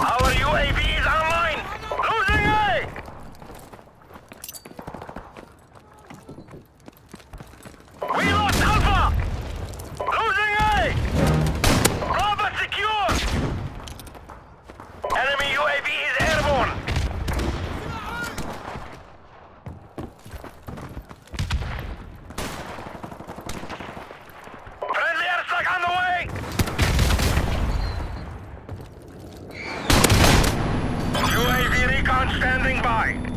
Our UAV right.